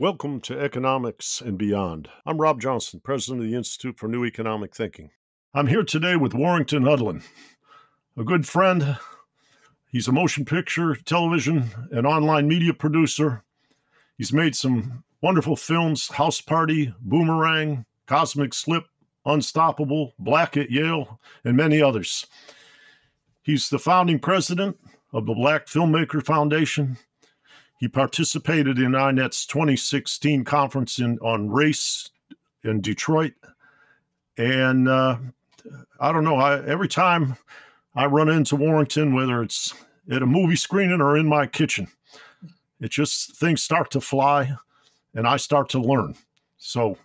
Welcome to Economics and Beyond. I'm Rob Johnson, president of the Institute for New Economic Thinking. I'm here today with Warrington Hudlin, a good friend. He's a motion picture, television, and online media producer. He's made some wonderful films House Party, Boomerang, Cosmic Slop, Unstoppable, Black at Yale, and many others. He's the founding president of the Black Filmmaker Foundation he participated in INET's 2016 conference in, on race in Detroit. And uh, I don't know, I, every time I run into Warrington, whether it's at a movie screening or in my kitchen, it just things start to fly and I start to learn. So,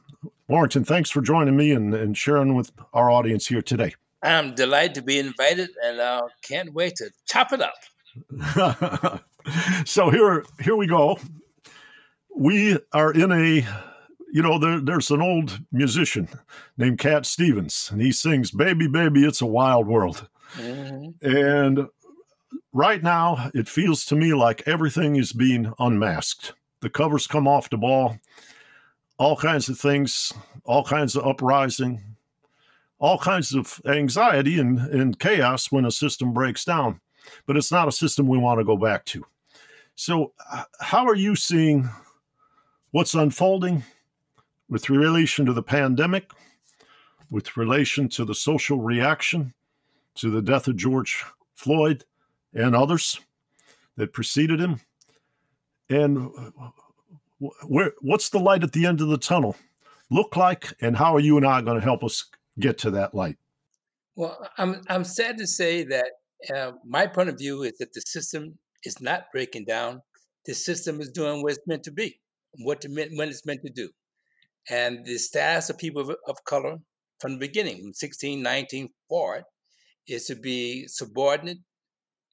Warrington, thanks for joining me and, and sharing with our audience here today. I'm delighted to be invited and uh, can't wait to chop it up. so here here we go. We are in a you know, there, there's an old musician named Cat Stevens, and he sings "Baby, Baby, It's a Wild World." Mm-hmm. And right now, it feels to me like everything is being unmasked. The covers come off the ball, all kinds of things, all kinds of uprising, all kinds of anxiety and, and chaos when a system breaks down. But it's not a system we want to go back to. So, how are you seeing what's unfolding with relation to the pandemic, with relation to the social reaction to the death of George Floyd and others that preceded him? And where, what's the light at the end of the tunnel look like, and how are you and I going to help us get to that light? Well, I'm I'm sad to say that uh, my point of view is that the system is not breaking down. The system is doing what it's meant to be, what to, when it's meant to do. And the status of people of, of color from the beginning, from 16, 19 forward, is to be subordinate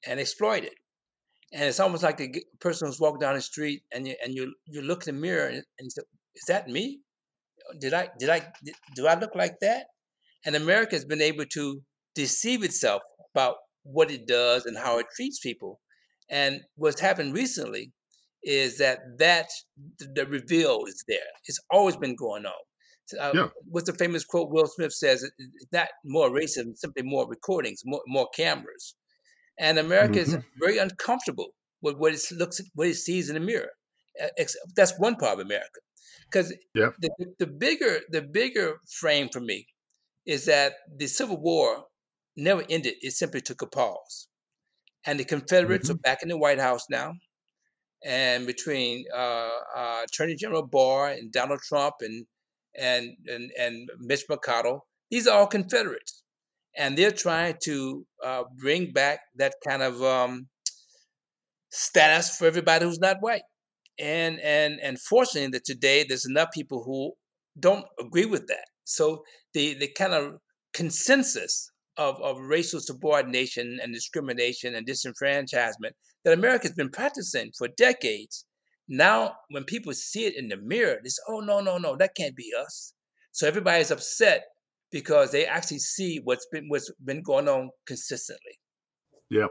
and exploited. And it's almost like a person who's walking down the street and you and you you look in the mirror and, and you say, "Is that me? Did I did I did, do I look like that?" And America has been able to deceive itself about what it does and how it treats people and what's happened recently is that that the reveal is there. It's always been going on. Uh, yeah. What's the famous quote Will Smith says? It's not more racism, simply more recordings, more, more cameras. And America mm-hmm. is very uncomfortable with what it looks, what it sees in the mirror. That's one part of America, because yeah. the, the bigger the bigger frame for me is that the Civil War never ended; it simply took a pause and the Confederates mm-hmm. are back in the White House now. And between uh, uh, Attorney General Barr and Donald Trump and and and and Mitch McConnell, these are all Confederates, and they're trying to uh, bring back that kind of um, status for everybody who's not white. And and and fortunately, that today there's enough people who don't agree with that. So the the kind of consensus of, of racial subordination and discrimination and disenfranchisement that America has been practicing for decades. Now, when people see it in the mirror, they say, oh, no, no, no, that can't be us. So everybody's upset because they actually see what's been what's been going on consistently. Yeah.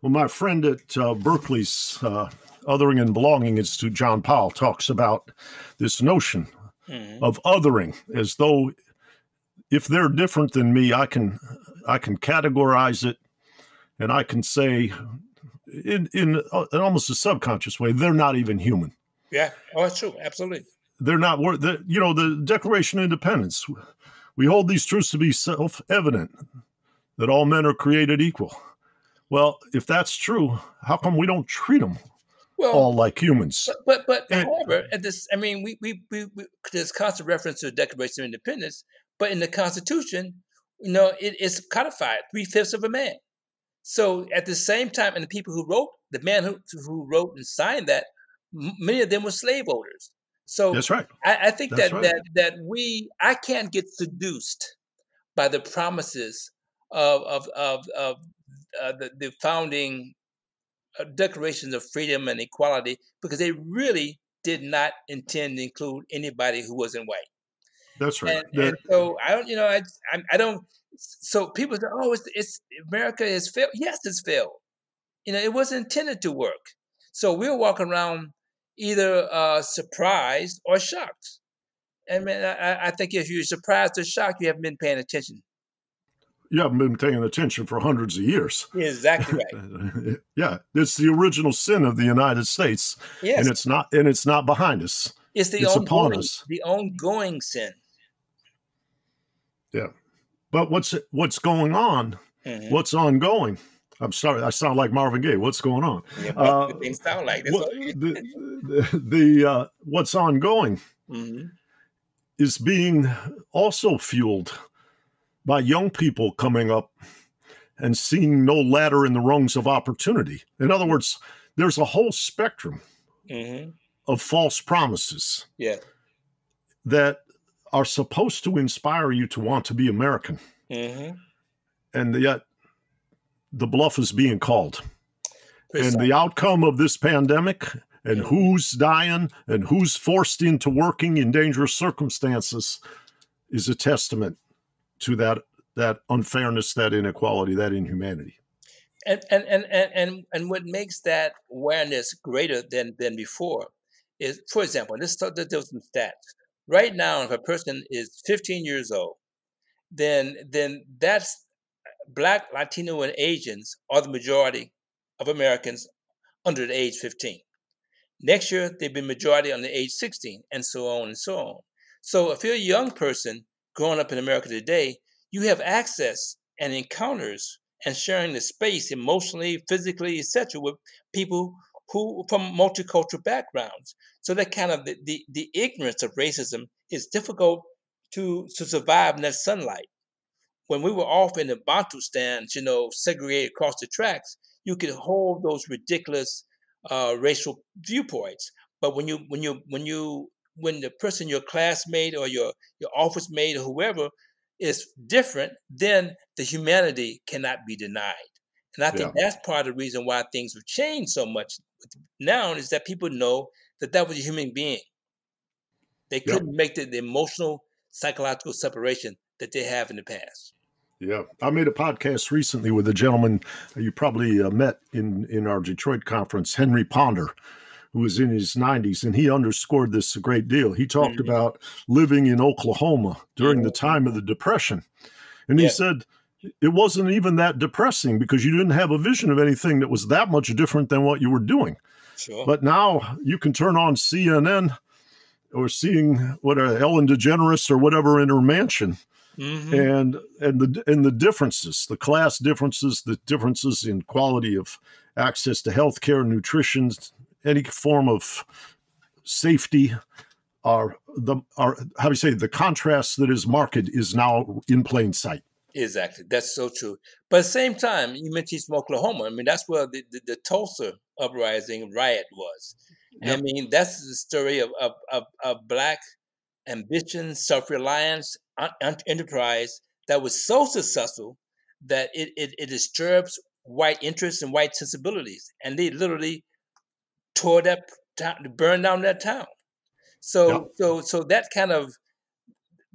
Well, my friend at uh, Berkeley's uh, Othering and Belonging Institute, John Powell, talks about this notion mm-hmm. of othering as though if they're different than me, I can I can categorize it, and I can say, in in, uh, in almost a subconscious way, they're not even human. Yeah, oh, that's true. Absolutely, they're not worth. The, you know, the Declaration of Independence. We hold these truths to be self-evident that all men are created equal. Well, if that's true, how come we don't treat them well, all like humans? But but, but and, however, at this, I mean, we, we we, we there's constant reference to the Declaration of Independence, but in the Constitution, you know, it is codified three fifths of a man. So at the same time, and the people who wrote, the man who who wrote and signed that, many of them were slave owners. So that's right. I, I think that's that right. that that we, I can't get seduced by the promises of of of, of uh, the, the founding uh, declarations of freedom and equality because they really did not intend to include anybody who wasn't white. That's right. And, and so I don't, you know, I, I, I don't. So people say, "Oh, it's, it's America has failed." Yes, it's failed. You know, it wasn't intended to work. So we're walking around either uh, surprised or shocked. I mean, I, I think if you're surprised or shocked, you haven't been paying attention. You haven't been paying attention for hundreds of years. Exactly right. yeah, it's the original sin of the United States, yes. and it's not, and it's not behind us. It's the It's upon us. the ongoing sin. Yeah, but what's what's going on? Mhm. What's ongoing? I'm sorry, I sound like Marvin Gaye. What's going on? Yeah, Uh, things sound like this. What, the the, the uh, what's ongoing Mhm. is being also fueled by young people coming up and seeing no ladder in the rungs of opportunity. In other words, there's a whole spectrum Mhm. of false promises Yeah. that are supposed to inspire you to want to be American, Mhm. and yet the bluff is being called. And the outcome of this pandemic and Mhm. who's dying and who's forced into working in dangerous circumstances is a testament to that that unfairness, that inequality, that inhumanity. and and and and and, and what makes that awareness greater than than before is, for example, let's start. There was some stats. Right now, if a person is 15 years old, then then that's Black, Latino, and Asians are the majority of Americans under the age 15. Next year, they've been majority the age 16, and so on and so on. So if you're a young person growing up in America today, you have access and encounters and sharing the space emotionally, physically, etc., with people who from multicultural backgrounds. So that kind of the, the, the ignorance of racism is difficult to to survive in that sunlight. When we were off in the Bantustans, you know, segregated across the tracks, you could hold those ridiculous uh, racial viewpoints. But when you when you when you when the person your classmate or your your office mate or whoever is different, then the humanity cannot be denied. And I think that's part of the reason why things have changed so much now is that people know that that was a human being. They couldn't make the, the emotional, psychological separation that they have in the past. Yeah, I made a podcast recently with a gentleman you probably uh, met in in our Detroit conference, Henry Ponder, who was in his 90s, and he underscored this a great deal. He talked Mhm. about living in Oklahoma during the time of the Depression, and he said it wasn't even that depressing because you didn't have a vision of anything that was that much different than what you were doing. Sure. But now you can turn on CNN or seeing what uh, Ellen DeGeneres or whatever in her mansion Mhm. and and the and the differences, the class differences, the differences in quality of access to healthcare, nutrition, any form of safety are the are how do you say the contrast that is marked is now in plain sight. Exactly. That's so true. But at the same time, you mentioned from Oklahoma. I mean, that's where the, the, the Tulsa uprising riot was. I mean, that's the story of, of, of, of Black ambition, self reliance, enterprise that was so successful that it, it, it disturbs white interests and white sensibilities. And they literally tore that town, burned down that town. So, Yep. so, so that kind of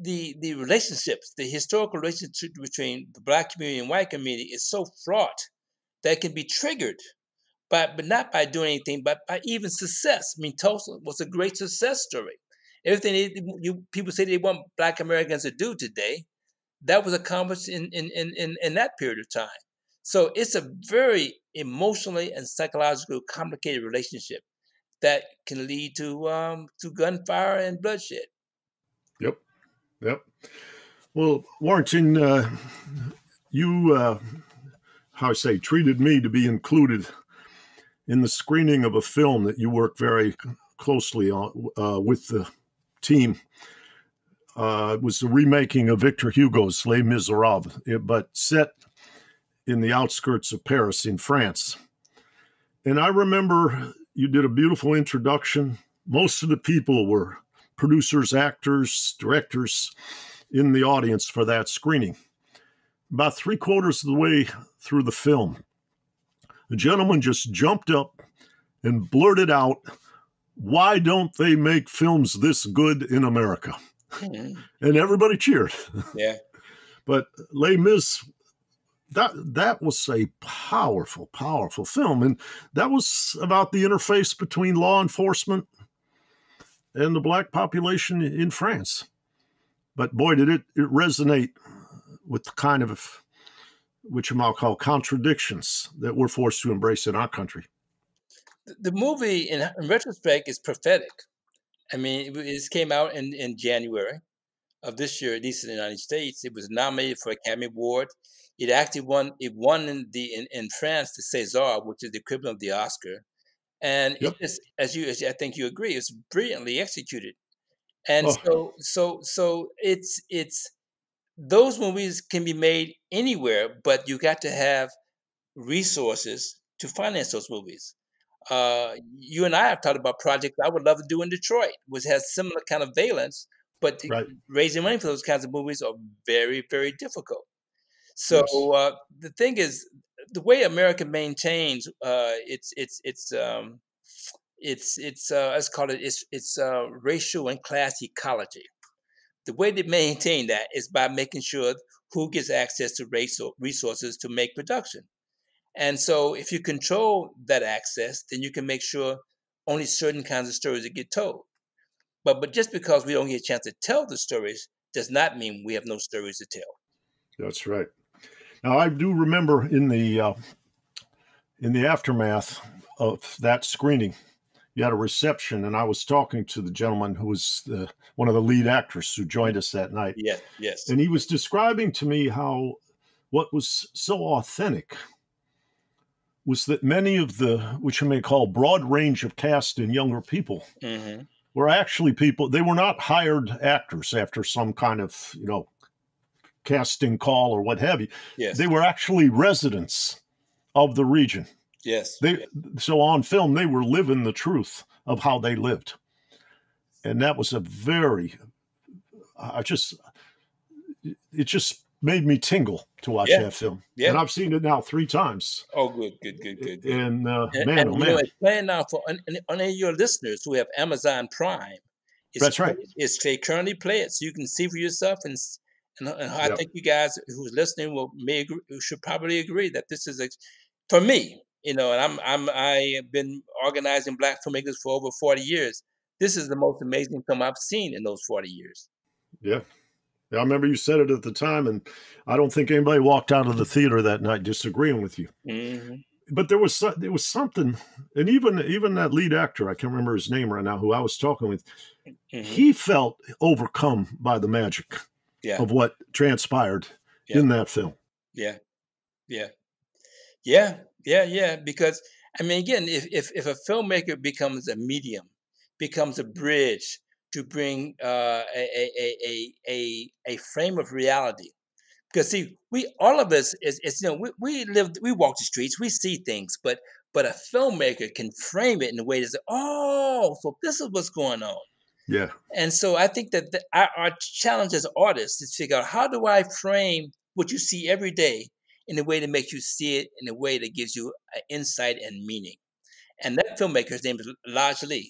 the the relationships, the historical relationship between the black community and white community is so fraught that it can be triggered, but but not by doing anything, but by even success. I mean, Tulsa was a great success story. Everything they, you people say they want black Americans to do today, that was accomplished in in, in, in in that period of time. So it's a very emotionally and psychologically complicated relationship that can lead to um, to gunfire and bloodshed. Yep. Well, Warrington, uh, you uh, how I say treated me to be included in the screening of a film that you work very closely on uh, with the team. Uh, it was the remaking of Victor Hugo's Les Miserables, eh, but set in the outskirts of Paris in France. And I remember you did a beautiful introduction. Most of the people were producers, actors, directors in the audience for that screening. About three quarters of the way through the film, a gentleman just jumped up and blurted out, Why don't they make films this good in America? Mhm. And everybody cheered. Yeah. But Les Mis, that that was a powerful, powerful film, and that was about the interface between law enforcement and the black population in France. But boy, did it, it resonate with the kind of which I'll call contradictions that we're forced to embrace in our country. The movie, in, in retrospect, is prophetic. I mean, it, it came out in, in January of this year, at least in the United States. It was nominated for Academy Award. It actually won. It won in the in, in France the César, which is the equivalent of the Oscar. And yep. just, as you, as I think you agree, it's brilliantly executed. And oh. so, so, so it's it's those movies can be made anywhere, but you got to have resources to finance those movies. Uh, you and I have talked about projects I would love to do in Detroit, which has similar kind of valence, but right. raising money for those kinds of movies are very, very difficult. So yes. uh, the thing is, the way America maintains uh, its its its um, it's it's uh, let's call it it's it's uh, racial and class ecology. The way they maintain that is by making sure who gets access to racial resources to make production. And so, if you control that access, then you can make sure only certain kinds of stories get told. But but just because we don't get a chance to tell the stories does not mean we have no stories to tell. That's right. Now I do remember in the uh, in the aftermath of that screening, you had a reception, and I was talking to the gentleman who was the, one of the lead actors who joined us that night. Yes, yes. And he was describing to me how what was so authentic was that many of the, which you may call broad range of cast and younger people, mm-hmm. were actually people. They were not hired actors after some kind of you know casting call or what have you. Yes. They were actually residents of the region. Yes. They so on film they were living the truth of how they lived. And that was a very I just it just made me tingle to watch yeah. that film. Yeah. And I've seen it now three times. Oh, good, good, good, good. good. And, uh, and man, and, oh, man. playing now for any of your listeners who have Amazon Prime. That's right. It's they currently play it, so you can see for yourself and and, and I yep. think you guys who's listening will may agree, should probably agree that this is a, for me, you know, and I'm I'm I have been organizing black filmmakers for over 40 years. This is the most amazing film I've seen in those 40 years. Yeah. I remember you said it at the time, and I don't think anybody walked out of the theater that night disagreeing with you. Mm-hmm. But there was there was something, and even even that lead actor, I can't remember his name right now, who I was talking with, mm-hmm. he felt overcome by the magic yeah. of what transpired yeah. in that film. Yeah, yeah, yeah, yeah, yeah. Because I mean, again, if if if a filmmaker becomes a medium, becomes a bridge to bring uh, a, a a a a frame of reality. Because see, we all of us is, is you know we, we live we walk the streets we see things, but but a filmmaker can frame it in a way that says, oh, so this is what's going on. Yeah. And so I think that the, our, our challenge as artists is to figure out how do I frame what you see every day in a way that makes you see it in a way that gives you uh, insight and meaning. And that filmmaker's name is Ladj Ly,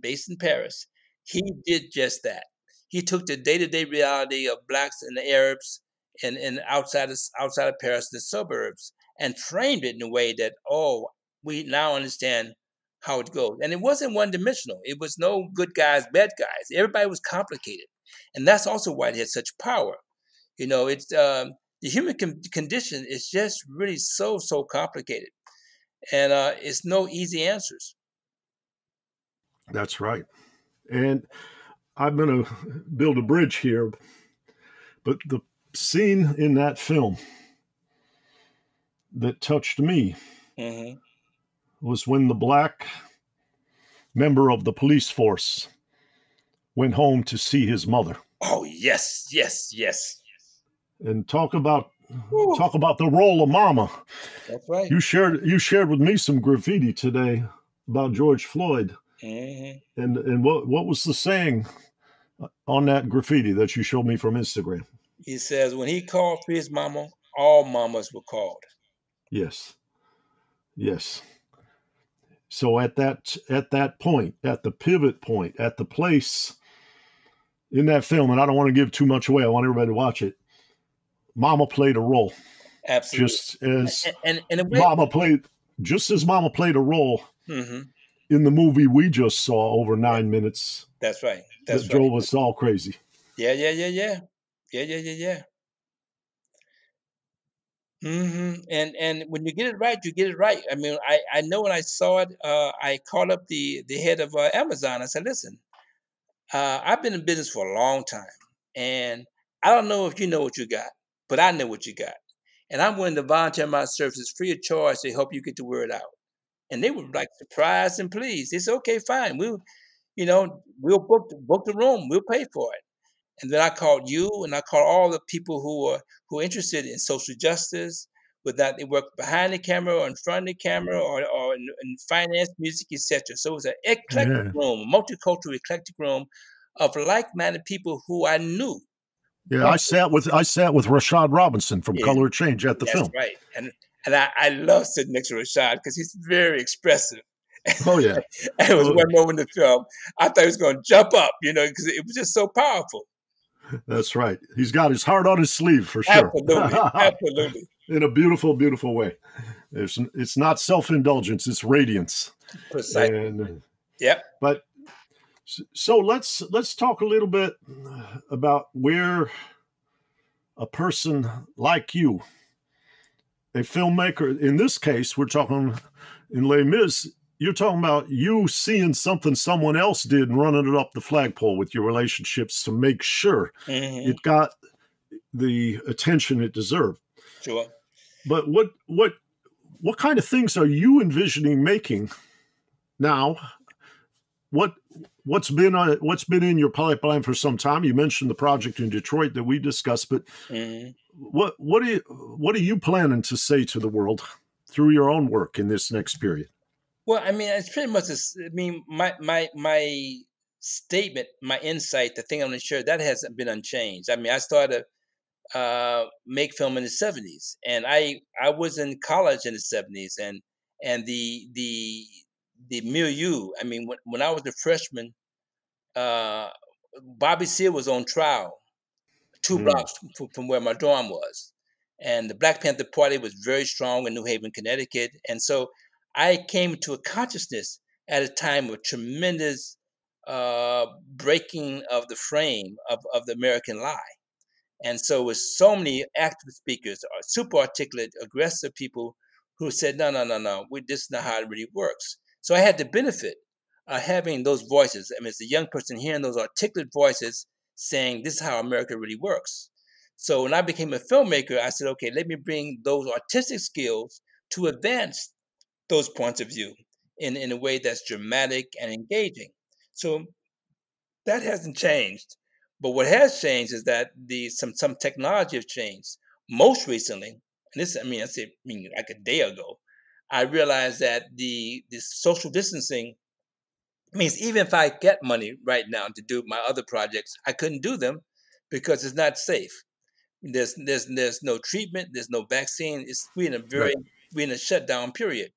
based in Paris. He did just that. He took the day-to-day reality of blacks and the Arabs and, in outside of, outside of Paris, the suburbs, and framed it in a way that, oh, we now understand how it goes. And it wasn't one dimensional. It was no good guys, bad guys. Everybody was complicated. And that's also why it had such power. You know, it's um, the human con- condition is just really so, so complicated. And uh, it's no easy answers. That's right. And I'm going to build a bridge here. But the scene in that film that touched me mm-hmm was when the black member of the police force went home to see his mother. Oh yes, yes, yes. And talk about Ooh. talk about the role of mama. That's right. You shared you shared with me some graffiti today about George Floyd. Mm-hmm. And and what what was the saying on that graffiti that you showed me from Instagram? He says when he called for his mama, all mamas were called. Yes. Yes. So at that at that point, at the pivot point, at the place in that film, and I don't want to give too much away. I want everybody to watch it. Mama played a role. Absolutely. Just as and, and, and way, Mama played, just as Mama played a role mm-hmm. in the movie we just saw over nine minutes. That's right. That's that right. drove us all crazy. Yeah, yeah, yeah, yeah, yeah, yeah, yeah, yeah. Mm-hmm. And and when you get it right, you get it right. I mean, I I know when I saw it, uh, I called up the the head of uh, Amazon. I said, "Listen, uh, I've been in business for a long time, and I don't know if you know what you got, but I know what you got, and I'm willing to volunteer my services free of charge to help you get the word out." And they were like surprised and pleased. They said, "Okay, fine. We'll, you know, we'll book book the room. We'll pay for it." And then I called you and I called all the people who are who are interested in social justice, whether that they work behind the camera or in front of the camera or, or in, in finance, music, etc. So it was an eclectic yeah. room, a multicultural eclectic room of like-minded people who I knew. Yeah, I sat with I sat with Rashad Robinson from yeah, Color Change at the film. that's film. Right, and and I, I love sitting next to Rashad because he's very expressive. Oh yeah, and it was oh, one moment in the film I thought he was going to jump up, you know, because it was just so powerful. That's right. He's got his heart on his sleeve for sure. Absolutely. Absolutely. In a beautiful, beautiful way. It's, it's not self indulgence, it's radiance. Precisely. And, yep. But so let's let's talk a little bit about where a person like you, a filmmaker, in this case, we're talking in Les Mis, you're talking about you seeing something someone else did and running it up the flagpole with your relationships to make sure mm-hmm. it got the attention it deserved. Sure. But what what what kind of things are you envisioning making now? What what's been on uh, what's been in your pipeline for some time? You mentioned the project in Detroit that we discussed, but mm-hmm. what what are you what are you planning to say to the world through your own work in this next period? Well, I mean, it's pretty much. I mean, my my my statement, my insight, the thing I'm going to share, that hasn't been unchanged. I mean, I started uh, make film in the '70s, and I I was in college in the '70s, and and the the the milieu. I mean, when when I was a freshman, uh, Bobby Seale was on trial, two mm. blocks from, from where my dorm was, and the Black Panther Party was very strong in New Haven, Connecticut, and so I came to a consciousness at a time of tremendous uh, breaking of the frame of, of the American lie. And so, with so many active speakers, uh, super articulate, aggressive people who said, no, no, no, no, we, this is not how it really works. So, I had the benefit of having those voices. I mean, as a young person, hearing those articulate voices saying, this is how America really works. So, when I became a filmmaker, I said, okay, let me bring those artistic skills to advance those points of view in, in a way that's dramatic and engaging. So that hasn't changed. But what has changed is that the some some technology have changed. Most recently, and this I mean I say I mean like a day ago, I realized that the the social distancing means even if I get money right now to do my other projects, I couldn't do them because it's not safe. There's there's there's no treatment, there's no vaccine. It's we're in a very right. we're in a shutdown period.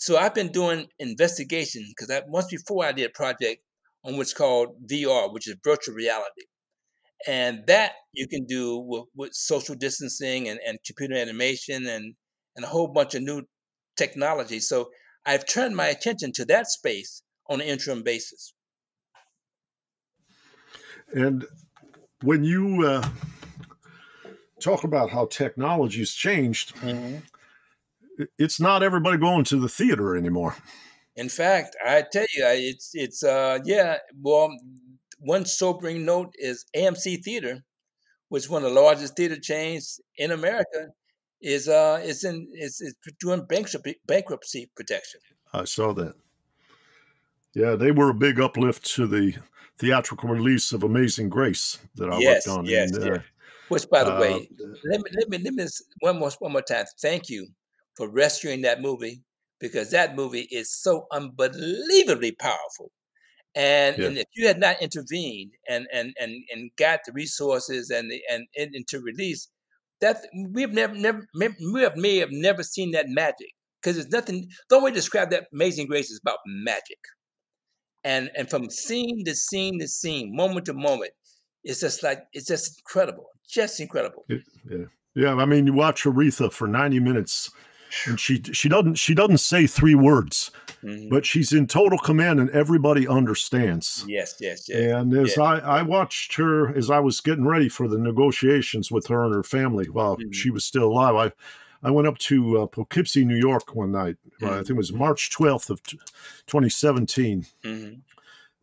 So I've been doing investigation because that once before I did a project on what's called VR, which is virtual reality. And that you can do with, with social distancing and, and computer animation and, and a whole bunch of new technology. So I've turned my attention to that space on an interim basis. And when you uh, talk about how technology's changed, mm-hmm it's not everybody going to the theater anymore. In fact, I tell you, it's it's uh yeah. Well, one sobering note is AMC Theater, which is one of the largest theater chains in America, is uh is in is, is doing bankruptcy bankruptcy protection. I saw that. Yeah, they were a big uplift to the theatrical release of Amazing Grace that I yes, worked on. Yes, and, yes. Uh, Which, by the uh, way, let me let me let me one more one more time. Thank you for rescuing that movie because that movie is so unbelievably powerful. And, yeah. and if you had not intervened and and and, and got the resources and the, and, and into release, that we've never never we have may have never seen that magic because it's nothing. The only way to describe that Amazing Grace is about magic, and and from scene to scene to scene, moment to moment, it's just like it's just incredible, just incredible. Yeah, Yeah, I mean, you watch Aretha for ninety minutes, and she she doesn't she doesn't say three words, Mhm. but she's in total command, and everybody understands. yes, yes, yes. And as I, I watched her as I was getting ready for the negotiations with her and her family while Mhm. she was still alive, I I went up to uh, Poughkeepsie, New York one night. Uh, I Mhm. think it was March 12th of t- 2017.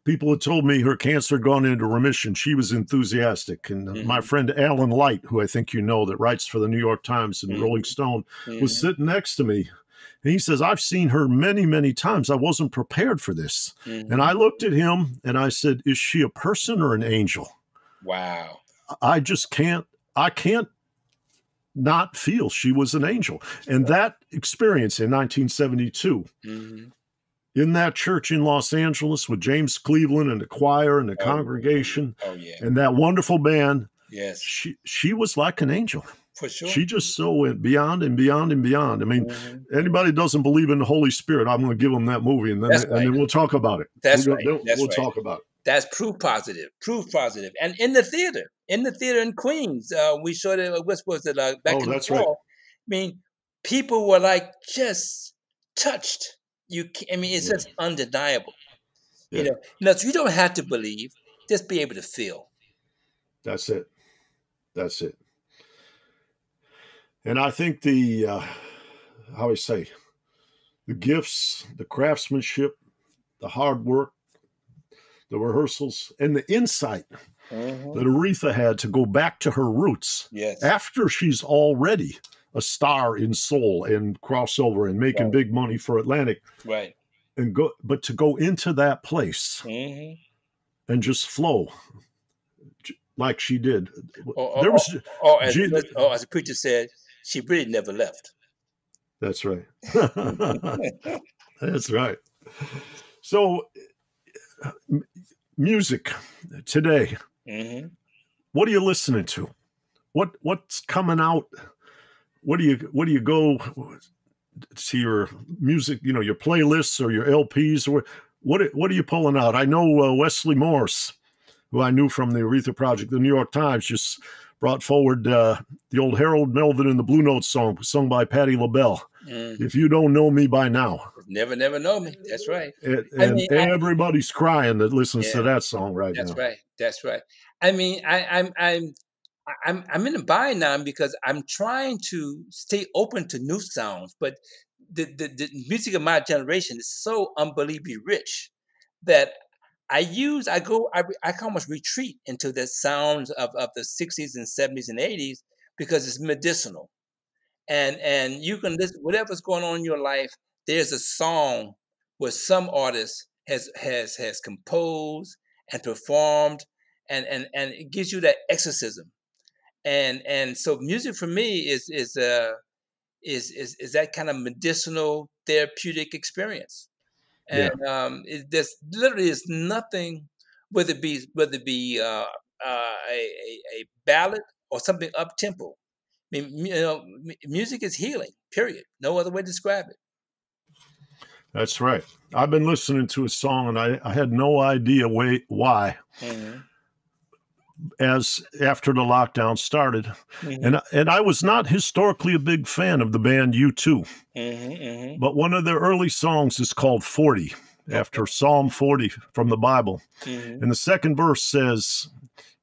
People had told me her cancer had gone into remission. She was enthusiastic. And uh, my Mhm. friend Alan Light, who I think you know, that writes for the New York Times and Mhm. Rolling Stone, was Mhm. sitting next to me. And he says, I've seen her many, many times. I wasn't prepared for this. And I looked at him and I said, Is she a person or an angel? wow. I just can't, I can't not feel she was an angel. And that experience in 1972 Mhm. In that church in Los Angeles with James Cleveland and the choir and the Oh. congregation Oh yeah. and that wonderful band, Yes, she, she was like an angel. for sure. She just so went beyond and beyond and beyond. I mean, Mhm. anybody doesn't believe in the Holy Spirit, I'm going to give them that movie, and then That's and right. then we'll talk about it. That's we'll, right. We'll, That's we'll right. talk about it. That's proof positive. Proof positive. And in the theater, in the theater in Queens, uh, we showed it. What was it? Uh, back Oh, in that's the right. fall. I mean, people were like just touched. You, I mean, it's Yeah. just undeniable. Yeah. You know, no, so you don't have to believe. Just be able to feel. That's it. That's it. And I think the uh, how I say the gifts, the craftsmanship, the hard work, the rehearsals, and the insight that Aretha had to go back to her roots Yes. after she's already a star in soul and crossover and making Right. big money for Atlantic Right. and go but to go into that place hmm and just flow like she did. Or, There or, was or, as, Gee- or as the preacher said, she really never left. That's right. That's right. So, music today. hmm What are you listening to? What what's coming out? What do you what do you go to your music? You know your playlists or your LPs or what? What are you pulling out? I know uh, Wesley Morris, who I knew from the Aretha Project. The New York Times just brought forward uh, the old Harold Melvin and the Blue Notes song, sung by Patti LaBelle. mm If you don't know me by now, Never, never know me. That's right. and, I and mean, I- everybody's crying that listens to that song right That's now. right. That's right. I mean, I, I'm I'm I'm I'm in a bind now because I'm trying to stay open to new sounds, but the, the, the music of my generation is so unbelievably rich that I use I go I, I can almost retreat into the sounds of, of the 60s and 70s and 80s because it's medicinal. And and you can listen whatever's going on in your life, there's a song where some artist has has has composed and performed and and and it gives you that exorcism and and so music for me is is uh is is, is that kind of medicinal therapeutic experience Yeah. and um it, there's literally is nothing whether it be whether it be uh, uh a, a a ballad or something up tempo I mean, you know, music is healing. Period. No other way to describe it. That's right. I've been listening to a song and I, I had no idea way, why. Mm-hmm. As after the lockdown started, Mm-hmm. and and I was not historically a big fan of the band U2, Mm-hmm. but one of their early songs is called 40 after Psalm 40 from the Bible. Mm-hmm. And the second verse says,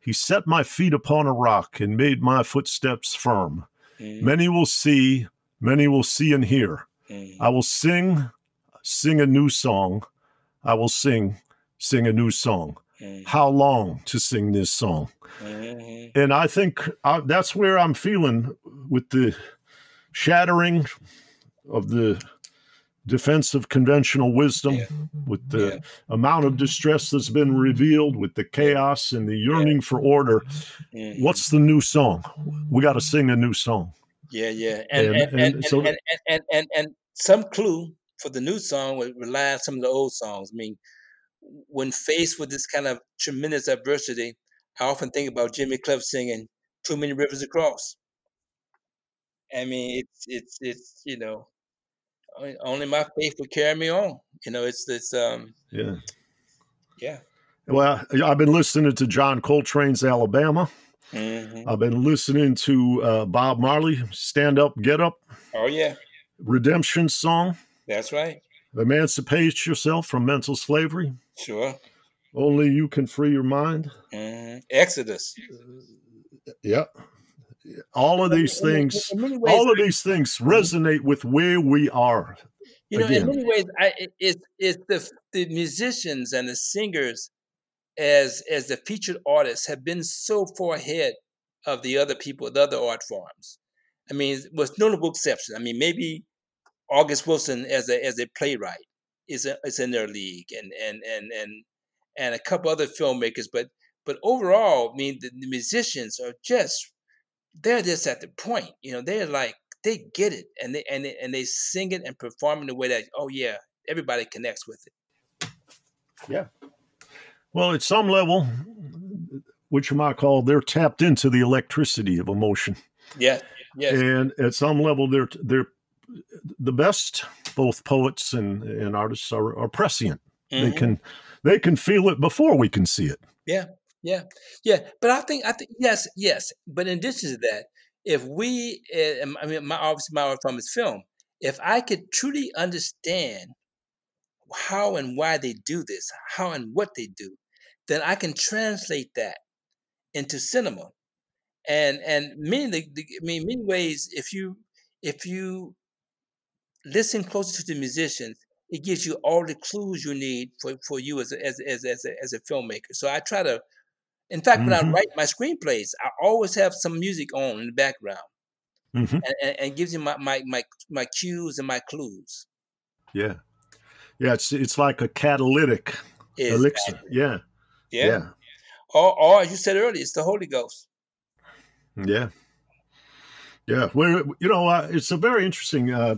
He set my feet upon a rock and made my footsteps firm. Mm-hmm. Many will see, many will see and hear. I will sing, sing a new song. I will sing, sing a new song. Mm-hmm. How long to sing this song? Mm-hmm. And I think uh, that's where I'm feeling with the shattering of the defense of conventional wisdom, Yeah. with the Yeah. amount of distress that's been revealed, with the chaos and the yearning for order. Mm-hmm. What's the new song? We got to sing a new song. Yeah, yeah, and And- and and, and so- and, and, and, and, and some clue for the new song would rely on some of the old songs. I mean, when faced with this kind of tremendous adversity, I often think about Jimmy Cliff singing "Too Many Rivers to Cross." I mean, it's it's it's you know, only- only my faith would carry me on. You know, it's it's um Yeah. yeah. Well, I've been listening to John Coltrane's Alabama. Mm-hmm. I've been listening to uh, Bob Marley, Stand Up, Get Up. Oh, yeah. Redemption song. That's right. Emancipate yourself from mental slavery. Sure. Only you can free your mind. Mm-hmm. Exodus. Yeah. All of these things, ways, all of these things resonate with where we are. You know, again. in many ways, I, it's it's the the musicians and the singers as as the featured artists have been so far ahead of the other people, the other art forms. I mean, with notable exceptions. I mean, maybe August Wilson as a as a playwright is a, is in their league, and and and and and a couple other filmmakers. But but overall, I mean, the, the musicians are just they're just at the point. You know, they're like they get it, and they and they, and they sing it and perform in a way that oh yeah, everybody connects with it. Yeah, well, at some level, which you might call, they're tapped into the electricity of emotion. Yeah. Yes. And at some level, they're they're the best. Both poets and, and artists are, are prescient. Mm-hmm. They can they can feel it before we can see it. Yeah. Yeah. Yeah. But I think I think yes, yes. But in addition to that, if we, uh, I mean, my obviously my art from is film. If I could truly understand how and why they do this, how and what they do, then I can translate that into cinema. And and many the, the, I mean many ways if you if you listen closer to the musicians, it gives you all the clues you need for, for you as a, as as as a, as a filmmaker. So I try to in fact, mm-hmm. when I mm-hmm. write my screenplays, I always have some music on in the background, mm-hmm. and, and, and, gives you my, my my my cues and my clues. Yeah, yeah. It's it's like a catalytic exactly. elixir. Yeah. Yeah. yeah. Or, or as you said earlier, it's the Holy Ghost. Yeah. Yeah. Well, you know, uh, it's a very interesting. Uh,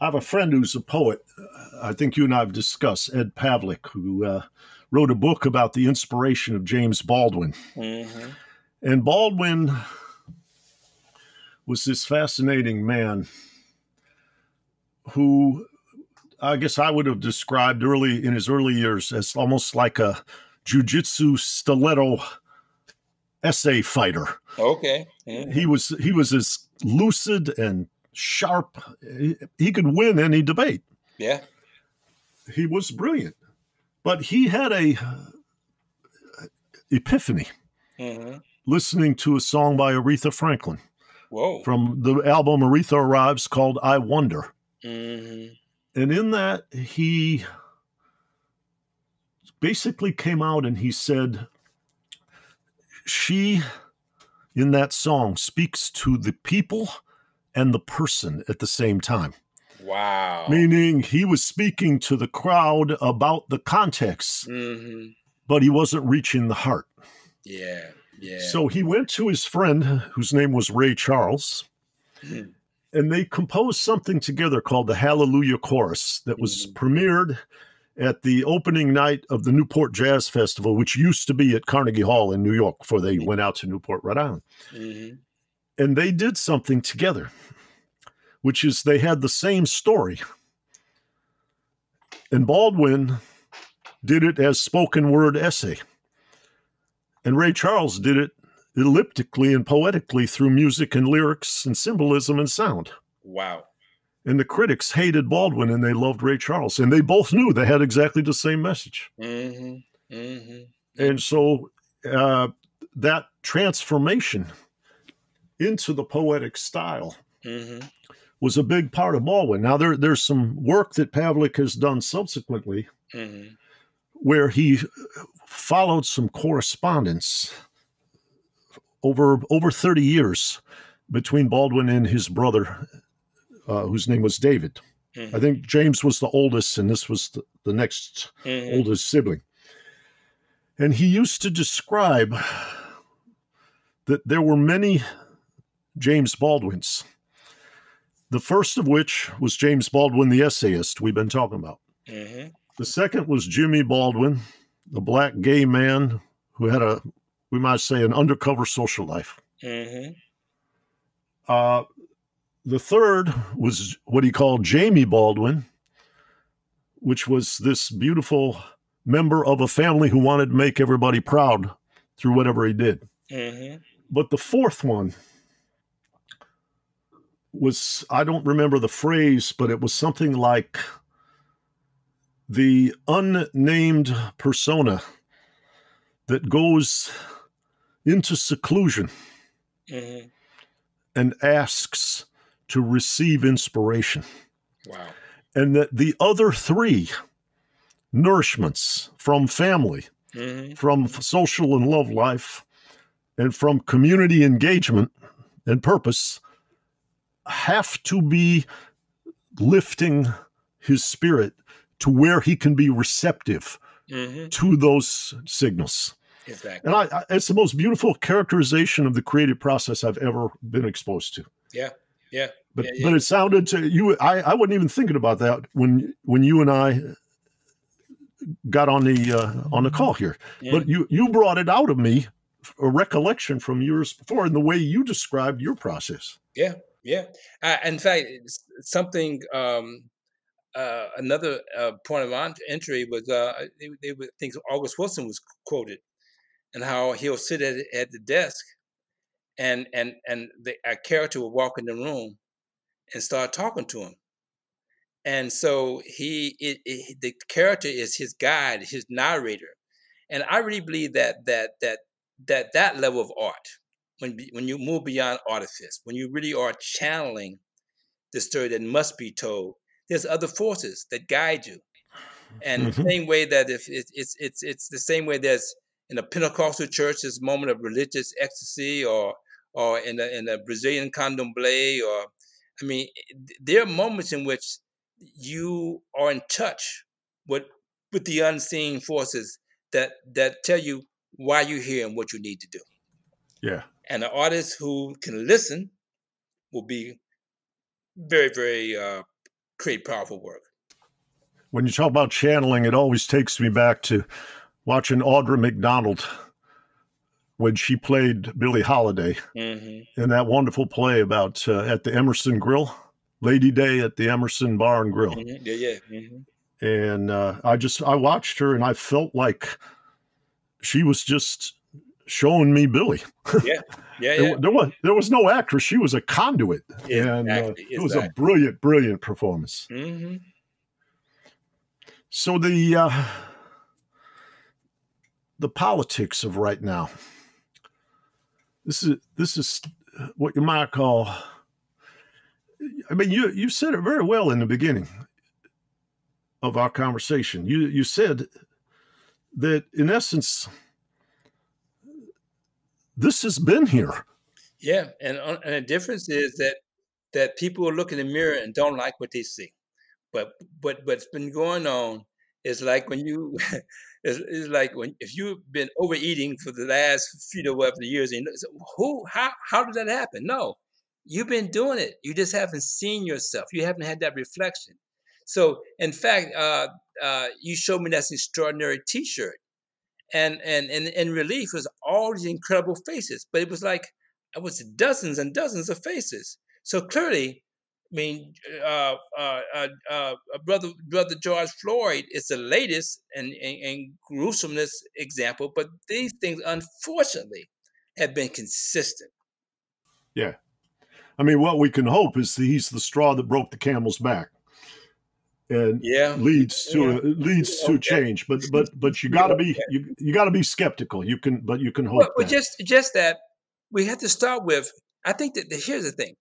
I have a friend who's a poet. I think you and I have discussed Ed Pavlik, who uh, wrote a book about the inspiration of James Baldwin. Mm-hmm. And Baldwin was this fascinating man who I guess I would have described early in his early years as almost like a jujitsu stiletto essay fighter. Okay. Mm-hmm. He was he was as lucid and sharp. He, he, could win any debate. Yeah. He was brilliant. But he had a uh, epiphany mm-hmm. listening to a song by Aretha Franklin. Whoa. From the album Aretha Arrives called I Wonder. Mm-hmm. And in that, he basically came out and he said, She, in that song, speaks to the people and the person at the same time. Wow. Meaning he was speaking to the crowd about the context, mm-hmm. but he wasn't reaching the heart. Yeah. Yeah. So he went to his friend, whose name was Ray Charles, mm-hmm. and they composed something together called the Hallelujah Chorus that was mm-hmm. premiered at the opening night of the Newport Jazz Festival, which used to be at Carnegie Hall in New York before they went out to Newport, Rhode Island. And they did something together, which is they had the same story. And Baldwin did it as spoken word essay. And Ray Charles did it elliptically and poetically through music and lyrics and symbolism and sound. Wow. And the critics hated Baldwin and they loved Ray Charles. And they both knew they had exactly the same message. Mm-hmm. Mm-hmm. And so uh, that transformation into the poetic style mm-hmm. was a big part of Baldwin. Now, there, there's some work that Pavlik has done subsequently mm-hmm. where he followed some correspondence over over 30 years between Baldwin and his brother uh, whose name was David. Mm-hmm. I think James was the oldest, and this was the, the next mm-hmm. oldest sibling. And he used to describe that there were many James Baldwins. The first of which was James Baldwin, the essayist we've been talking about. Mm-hmm. The second was Jimmy Baldwin, the black gay man who had a, we might say, an undercover social life. Mm-hmm. Uh, the third was what he called Jamie Baldwin, which was this beautiful member of a family who wanted to make everybody proud through whatever he did. Mm-hmm. But the fourth one was, I don't remember the phrase, but it was something like the unnamed persona that goes into seclusion Mm-hmm. and asks to receive inspiration. Wow. And that the other three nourishments from family, Mm-hmm. from social and love life, and from community engagement and purpose have to be lifting his spirit to where he can be receptive Mm-hmm. to those signals. Exactly. And I, I, it's the most beautiful characterization of the creative process I've ever been exposed to. Yeah. Yeah. But Yeah, yeah. but it sounded to you. I, I wasn't even thinking about that when when you and I got on the uh, on the call here. But you you brought it out of me, a recollection from years before, and the way you described your process. Yeah, yeah. In fact, something. Um, uh, another uh, point of entry was uh, they, they would think August Wilson was quoted, and how he'll sit at, at the desk, and and and the, a character will walk in the room, and start talking to him, and so he it, it, the character is his guide, his narrator, and I really believe that that that that that level of art when when you move beyond artifice, when you really are channeling the story that must be told, there's other forces that guide you. And the Mhm. same way that if it's it's it's it's the same way there's in a Pentecostal church this moment of religious ecstasy, or or in a in a Brazilian candomblé, or I mean, there are moments in which you are in touch with with the unseen forces that that tell you why you're here and what you need to do Yeah, and the artist who can listen will be very very uh create powerful work when you talk about channeling, it always takes me back to watching Audra McDonald when she played Billie Holiday mm-hmm. in that wonderful play about uh, at the Emerson Grill, Lady Day at the Emerson Bar and Grill. Mm-hmm. yeah yeah mm-hmm. and uh, I just I watched her and I felt like she was just showing me Billie. yeah There, yeah there was there was no actress; she was a conduit, and uh, it was a brilliant, brilliant performance. mm-hmm. So the uh, the politics of right now. This is this is what you might call. I mean, you you said it very well in the beginning of our conversation. You you said that in essence, this has been here. yeah and, uh, and the difference is that that people look in the mirror and don't like what they see. But but what's been going on is like when you it's, it's like when if you've been overeating for the last few know whatever years and who how how did that happen? No you've been doing it. You just haven't seen yourself. You haven't had that reflection. So in fact uh uh you showed me that extraordinary t-shirt and and and in relief was all these incredible faces but it was like it was dozens and dozens of faces. So clearly I mean, uh, uh, uh, uh, brother, brother George Floyd is the latest and, and, and gruesomeness example, but these things, unfortunately, have been consistent. Yeah, I mean, what we can hope is that he's the straw that broke the camel's back, and Yeah, leads to Yeah. leads to Okay. change. But but but you got to be you, you got to be skeptical. You can but you can hope. but, but just just that we have to start with. I think that the, here's the thing: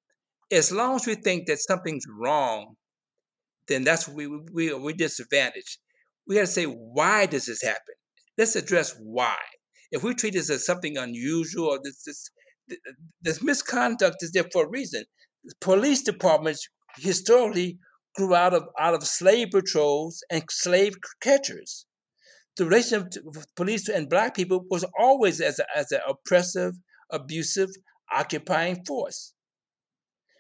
as long as we think that something's wrong, then that's we we we disadvantaged. We got to say why does this happen? Let's address why. If we treat this as something unusual or this this this misconduct is there for a reason. Police departments historically grew out of out of slave patrols and slave catchers the relationship with police and black people was always as a, as an oppressive, abusive, occupying force.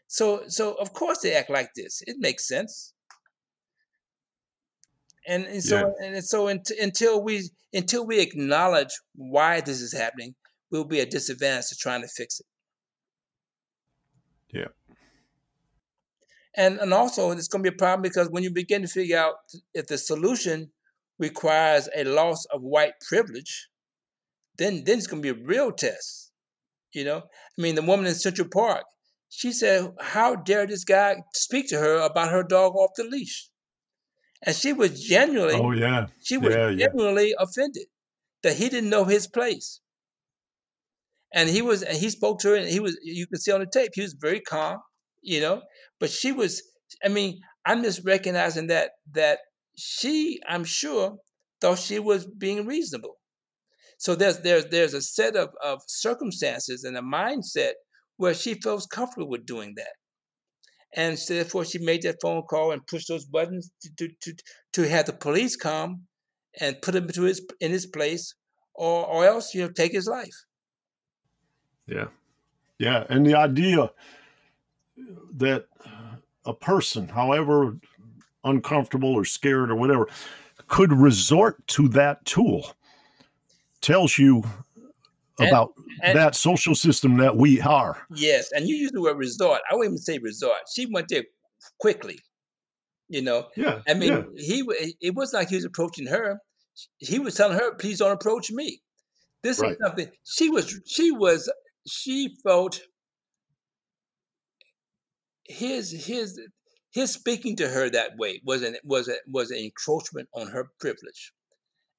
So so of course they act like this. It makes sense. And, and so and so unt- until we until we acknowledge why this is happening, we'll be at disadvantage to trying to fix it. Yeah. And and also it's going to be a problem because when you begin to figure out if the solution requires a loss of white privilege, then then it's going to be a real test. You know, I mean, the woman in Central Park, she said, "How dare this guy speak to her about her dog off the leash?" And she was genuinely, Oh yeah. she was Yeah, yeah. genuinely offended that he didn't know his place. And he was, and he spoke to her, and he was, you can see on the tape, he was very calm, you know. But she was, I mean, I'm just recognizing that that she, I'm sure, thought she was being reasonable. So there's there's there's a set of, of circumstances and a mindset where she feels comfortable with doing that. And so therefore she made that phone call and pushed those buttons to to to, to have the police come and put him into his in his place or or else you know take his life. Yeah. Yeah. And the idea that a person, however uncomfortable or scared or whatever, could resort to that tool tells you about and- that social system that we are. Yes, and you use the word resort. I wouldn't even say resort. She went there quickly. You know, Yeah. I mean, yeah. he it wasn't like he was approaching her. He was telling her, "Please don't approach me." This Right. is something she was. She was. She felt his his his speaking to her that way was an was a, was an encroachment on her privilege,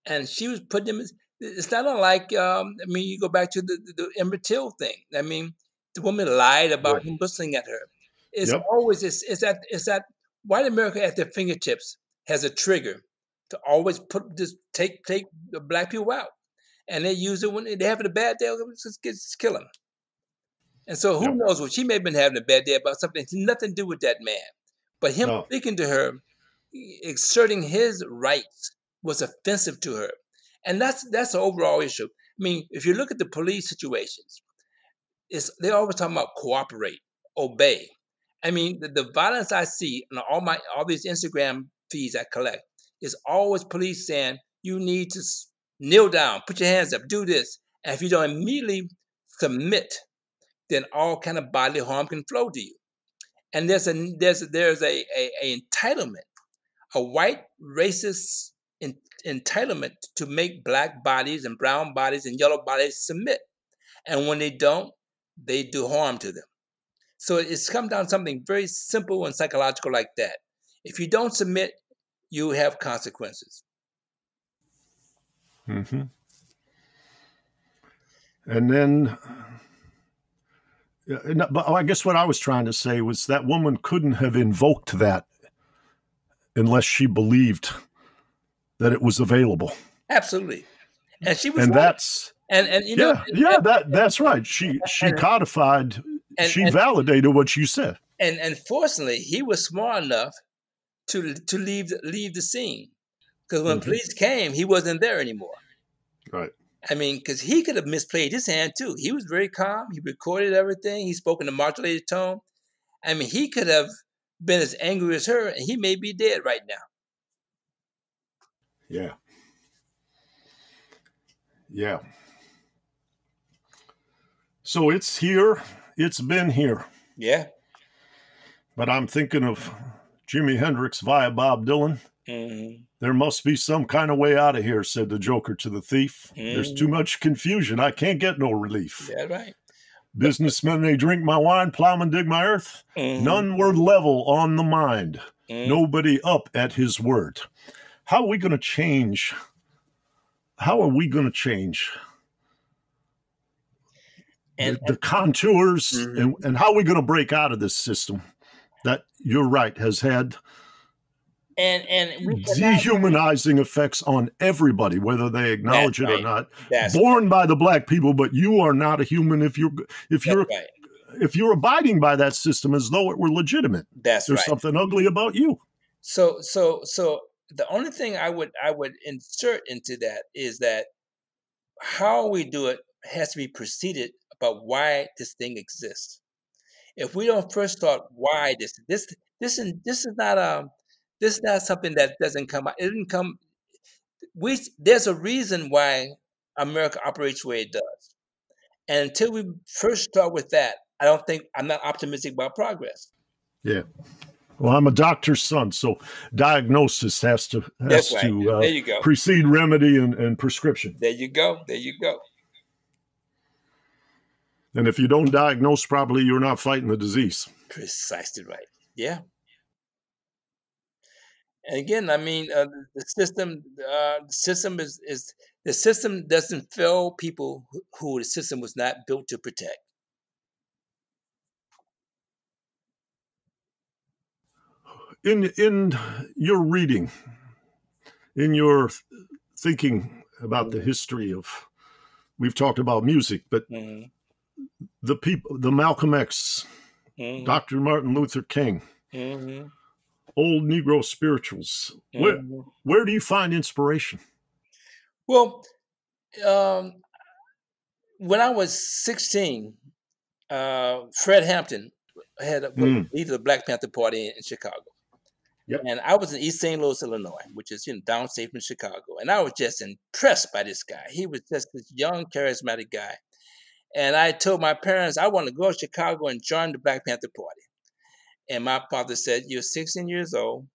and she was putting him. It's not unlike. Um, I mean, you go back to the the, the Emmett Till thing. I mean, the woman lied about Right. him whistling at her. It's Yep. always it's, it's that it's that white America at their fingertips has a trigger to always put just take take the black people out, and they use it when they having a bad day. Let's just, just kill them. And so who knows what she may have been having a bad day about something it's nothing to do with that man, but him No. speaking to her, exerting his rights was offensive to her, and that's that's the overall issue. I mean, if you look at the police situations, it's they always talking about cooperate, obey. I mean, the, the violence I see on all my all these Instagram feeds I collect is always police saying you need to kneel down, put your hands up, do this, and if you don't immediately submit, then all kind of bodily harm can flow to you. And there's a there's there's a, a, a entitlement, a white racist en- entitlement to make black bodies and brown bodies and yellow bodies submit, and when they don't, they do harm to them. So it's come down to something very simple and psychological like that. If you don't submit, you have consequences. Mm-hmm. And then, but I guess what I was trying to say was that woman couldn't have invoked that unless she believed that it was available. Absolutely. And she was And right. that's and and you know yeah, yeah, that that's right. She she and- codified, and, she and, validated what you said. and and fortunately he was smart enough to to leave leave the scene because when Mhm. police came he wasn't there anymore Right. I mean because he could have misplayed his hand too he was very calm he recorded everything he spoke in a modulated tone i mean he could have been as angry as her and he may be dead right now Yeah. Yeah. So it's here. It's been here. yeah But I'm thinking of Jimi Hendrix via Bob Dylan. hmm There must be some kind of way out of here, said the Joker to the thief. There's too much confusion. I can't get no relief. yeah right Businessmen, they drink my wine, plowmen dig my earth. Mhm, None were level on the mind. mhm. Nobody up at his word. How are we going to change? How are we going to change and, the, the contours Mhm. and, and how are we going to break out of this system that you're right has had and and dehumanizing effects on everybody whether they acknowledge That's it right. or not. That's, born by the black people but you are not a human if you're if that's you're right. if you're abiding by that system as though it were legitimate. That's there's right. something ugly about you. So so so the only thing I would I would insert into that is that how we do it has to be preceded about why this thing exists. If we don't first start why this this this is this is not um this is not something that doesn't come out. It didn't come. We there's a reason why America operates the way it does, and until we first start with that, I don't think I'm not optimistic about progress. yeah well i'm a doctor's son so diagnosis has to has right. to uh, there you go. precede remedy and, and prescription There you go. There you go. And if you don't diagnose properly, you're not fighting the disease. Precisely right. Yeah. And again, I mean, uh, the system, uh, the system is, is the system doesn't fail people who, the system was not built to protect. In in your reading, in your thinking about the history of, we've talked about music, but mm-hmm. the people, the Malcolm X, mm-hmm. Dr. Martin Luther King, mm-hmm. Old Negro spirituals. Where where do you find inspiration? Well, um, when I was sixteen, uh, Fred Hampton had a, mm. leader the Black Panther Party in, in Chicago. Yep. And I was in East St. Louis, Illinois, which is you know downstate from Chicago, and I was just impressed by this guy. He was just this young, charismatic guy, and I told my parents I want to go to Chicago and join the Black Panther Party. And my father said, "You're 16 years old,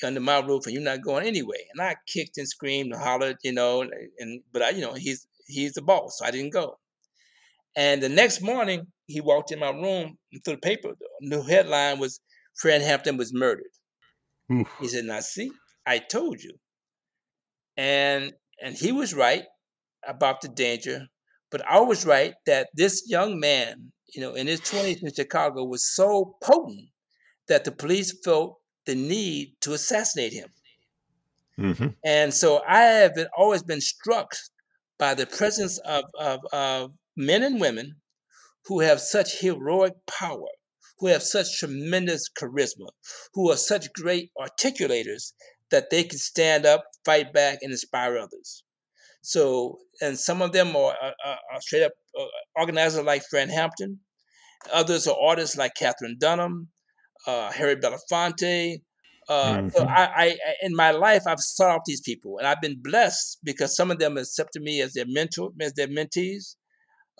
you're under my roof, and you're not going anyway." And I kicked and screamed and hollered, you know, and but I, you know, he's he's the boss, so I didn't go. And the next morning, he walked in my room and threw the paper. The headline was Fred Hampton was murdered. Oof. He said, "Now see, I told you." And and he was right about the danger, but I was right that this young man, you know, in his twenties in Chicago, was so potent that the police felt the need to assassinate him. Mm-hmm. And so I have been, always been struck by the presence of, of, of men and women who have such heroic power who have such tremendous charisma, who are such great articulators that they can stand up, fight back, and inspire others. So, and some of them are, are, are straight up uh, organizers like Fred Hampton. Others are artists like Katherine Dunham, uh, Harry Belafonte. Uh, mm-hmm. So I, I, in my life, I've sought out these people, and I've been blessed because some of them accepted me as their mentor, as their mentees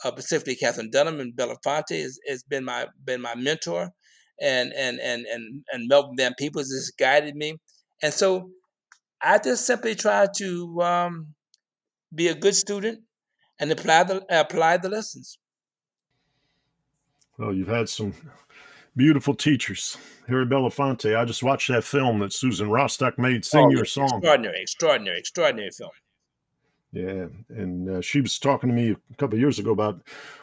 uh, specifically Katherine Dunham and Belafonte has, has been my been my mentor, and and and and and Melvin Van Peebles has guided me, and so I just simply try to um, be a good student and apply the apply the lessons. Well, you've had some beautiful teachers. Harry Belafonte. I just watched that film that Susan Rostock made, "Sing oh, Your Song." Extraordinary, extraordinary, extraordinary film. Yeah, and uh, she was talking to me a couple years ago about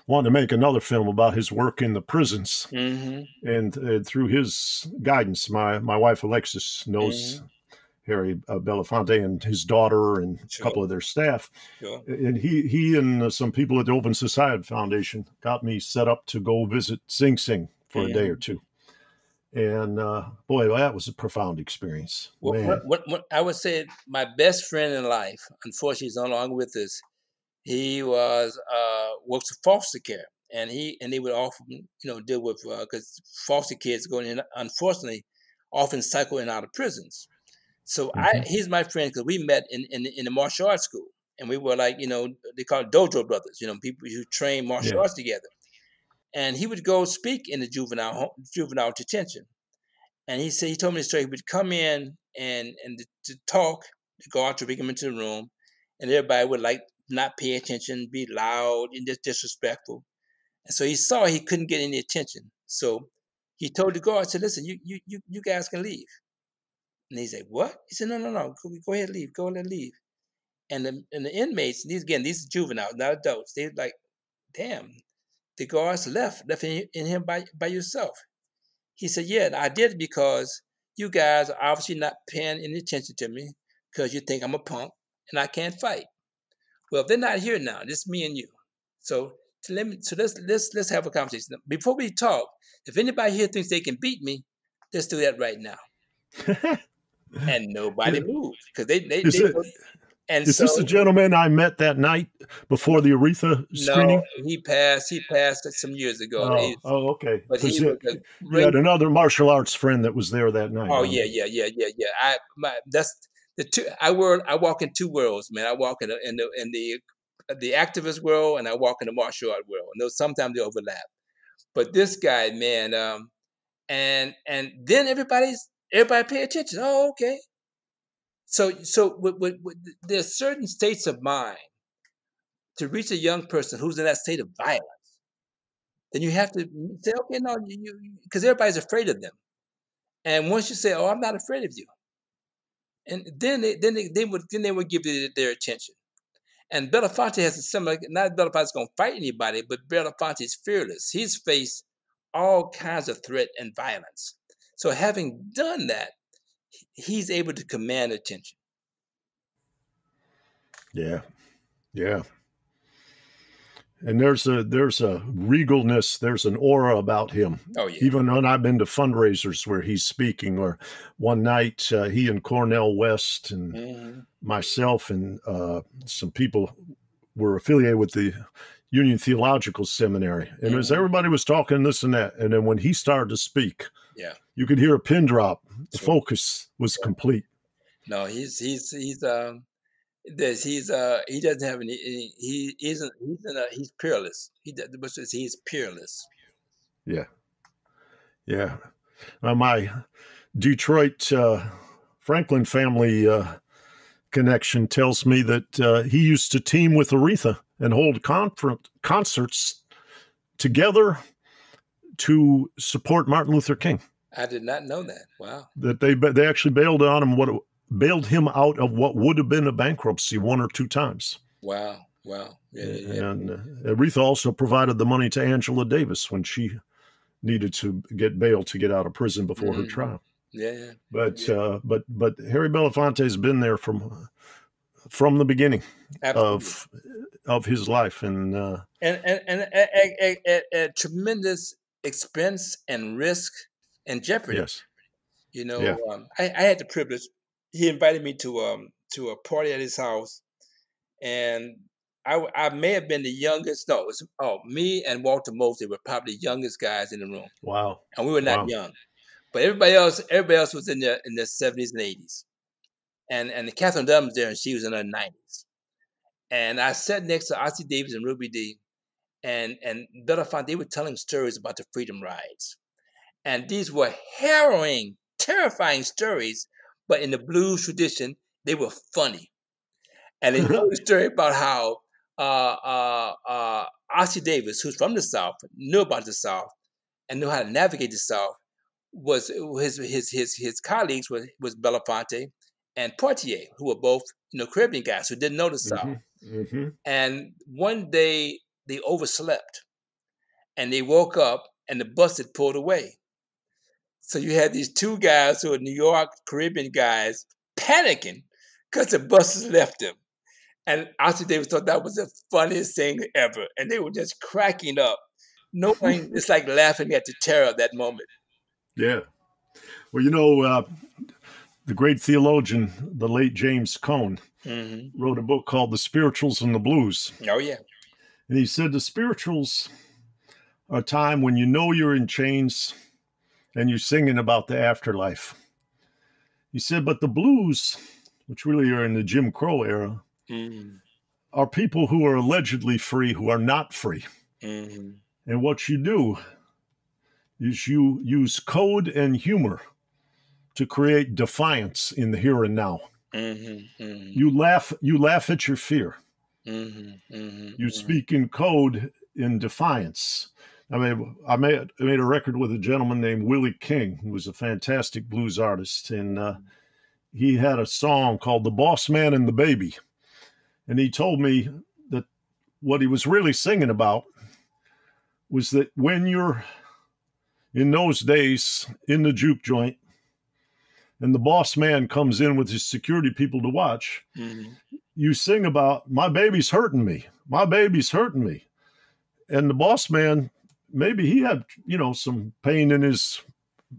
wanting to make another film about his work in the prisons, mm-hmm. and uh, through his guidance, my my wife Alexis knows mm-hmm. Harry uh, Belafonte and his daughter and sure. a couple of their staff, sure. and he he and uh, some people at the Open Society Foundation got me set up to go visit Sing Sing for a day or two and uh, boy, that was a profound experience. Well, what, what, what, I would say, my best friend in life, unfortunately, he's no longer with us. He was uh, works for foster care, and he and he would often, you know, deal with because uh, foster kids going in, unfortunately, often cycle in and out of prisons. So mm-hmm. I, he's my friend because we met in, in in the martial arts school, and we were like, you know, they call it dojo brothers, you know, people who train martial yeah. arts together and he would go speak in the juvenile juvenile detention. And he said he told me the story. He would come in and and to, talk, go out to bring him into the room, and everybody would like not pay attention, be loud and just disrespectful. And so he saw he couldn't get any attention. So he told the guard, said, listen, you you you, you guys can leave. And he said, What? He said, No, no, no, go, go ahead, leave, go ahead, leave. And the and the inmates, these again, these juveniles, not adults, they like, damn, the guards left, left in, in him by, by yourself. He said, Yeah, I did because you guys are obviously not paying any attention to me because you think I'm a punk and I can't fight. Well, they're not here now, just me and you. So to let me, so let's let's let's have a conversation. Before we talk, if anybody here thinks they can beat me, let's do that right now. and nobody moved because they they, they, and is so, this the gentleman I met that night before the Aretha screening? No, he passed. He passed some years ago. Oh, oh okay. But he, you, great, had another martial arts friend that was there that night. Oh yeah, yeah, yeah, yeah, yeah. I my, that's the two. I world. I walk in two worlds, man. I walk in the in the in the the activist world, and I walk in the martial art world. And those sometimes they overlap. But this guy, man, um, and and then everybody's everybody pay attention. Oh, okay. So, so with, with, with, there's certain states of mind to reach a young person who's in that state of violence. then you have to say, okay, no, you because everybody's afraid of them. And once you say, "Oh, I'm not afraid of you," and then they, then they, they would then they would give you their attention. And Belafonte has a similar. Not Belafonte's going to fight anybody, but Belafonte is fearless. He's faced all kinds of threat and violence. So having done that, he's able to command attention. Yeah, yeah and there's a there's a regalness there's an aura about him oh yeah even when i've been to fundraisers where he's speaking or one night uh, he and Cornel West and mm-hmm. myself and uh, some people were affiliated with the union theological seminary and mm-hmm. as everybody was talking this and that and then when he started to speak yeah. You could hear a pin drop. The focus was complete. No he's he's he's um this he's uh he doesn't have any he isn't he's in a, he's peerless. He does he's peerless. Yeah. Yeah. Uh, my detroit uh, franklin family uh, connection tells me that uh, he used to team with aretha and hold conference concerts together to support martin luther king I did not know that. Wow. That they they actually bailed on him what bailed him out of what would have been a bankruptcy one or two times. Wow. Wow. Yeah, yeah, and uh, Aretha also provided the money to Angela Davis when she needed to get bail to get out of prison before mm-hmm. her trial. Yeah. But uh, but but Harry Belafonte has been there from from the beginning Absolutely. of of his life and uh, and and, and at, at, at, tremendous expense and risk and jeopardy. Yes. You know, yeah. um, I, I had the privilege he invited me to um to a party at his house, and I I may have been the youngest. No, it was oh me and Walter Mosley were probably the youngest guys in the room. Wow, and we were not wow. young, but everybody else everybody else was in their in their seventies and eighties, and and Katherine Dunham was there, and she was in her nineties, and I sat next to Ossie Davis and Ruby Dee, and and Belafonte. They were telling stories about the freedom rides, and these were harrowing, terrifying stories but in the blues tradition, they were funny. And they told a story about how uh, uh, uh, Ossie Davis, who's from the South, knew about the South and knew how to navigate the South. Was his his his his colleagues was was Belafonte and Poitier, who were both you know Caribbean guys who didn't know the South. Mm-hmm. Mm-hmm. And one day they overslept, and they woke up and the bus had pulled away. So you had these two guys who are New York Caribbean guys panicking because the buses left them. And Ossie Davis thought that was the funniest thing ever. And they were just cracking up. No one, it's like laughing at the terror of that moment. Yeah. Well, you know, uh, the great theologian, the late James Cone, mm-hmm. wrote a book called The Spirituals and the Blues. Oh, yeah. And he said the spirituals are a time when you know you're in chains and you're singing about the afterlife. He said, but the blues, which really are in the Jim Crow era, mm-hmm. are people who are allegedly free who are not free. Mm-hmm. And what you do is you use code and humor to create defiance in the here and now. Mm-hmm. mm-hmm. You laugh. You laugh at your fear. Mm-hmm. Mm-hmm. You speak in code in defiance. I mean, I made I made a record with a gentleman named Willie King, who was a fantastic blues artist, and uh, he had a song called "The Boss Man and the Baby," and he told me that what he was really singing about was that when you're in those days in the juke joint, and the boss man comes in with his security people to watch, mm-hmm. you sing about my baby's hurting me, my baby's hurting me, and the boss man maybe he had you know some pain in his